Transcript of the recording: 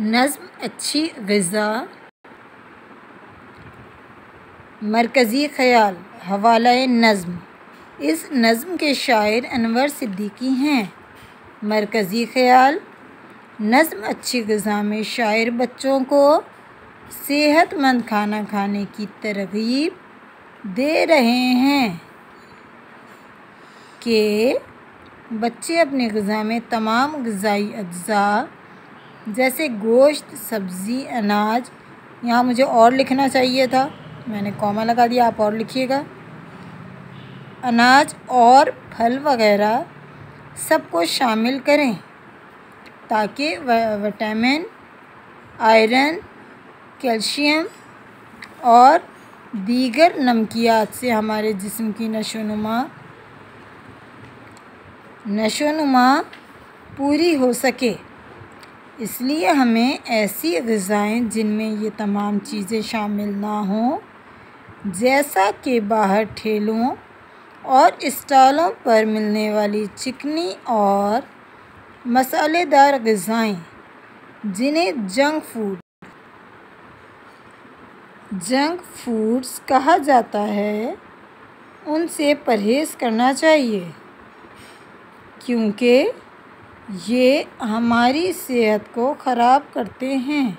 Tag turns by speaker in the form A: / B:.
A: नज़म, अच्छी गज़ा। मरकज़ी ख़याल, हवाला नज़म। इस नज़म के शायर अनवर सिद्दीकी हैं। मरकज़ी ख़याल, नज़म अच्छी गज़ा में शायर बच्चों को सेहतमंद खाना खाने की तरगीब दे रहे हैं कि बच्चे अपनी गज़ा में तमाम गज़ाई अज्जा जैसे गोश्त, सब्ज़ी, अनाज, यहाँ मुझे और लिखना चाहिए था। मैंने कॉमा लगा दिया, आप और लिखिएगा। अनाज और फल वगैरह सबको शामिल करें ताकि विटामिन, आयरन, कैल्शियम और दीगर नमकियात से हमारे जिस्म की नशोनुमा नशोनुमा पूरी हो सके। इसलिए हमें ऐसी गज़ाएँ जिनमें ये तमाम चीज़ें शामिल ना हों, जैसा कि बाहर ठेलों और स्टॉलों पर मिलने वाली चिकनी और मसालेदार गज़ाएँ, जिन्हें जंक फ़ूड, जंक फूड्स कहा जाता है, उनसे परहेज़ करना चाहिए। क्योंकि ये हमारी सेहत को ख़राब करते हैं।